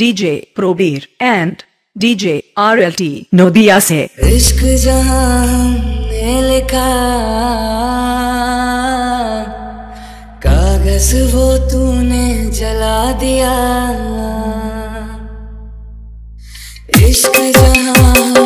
DJ Probir and DJ RLT Nadia से इश्क जहाँ लिखा, कागज़ वो तूने जला दिया। इश्क जहाँ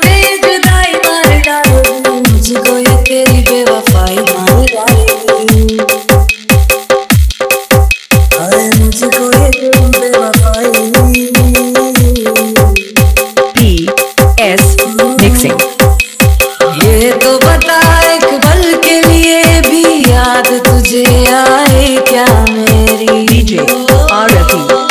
सिंह ये तो बता एक पल के लिए भी याद तुझे आए क्या मेरी? डीजे आरती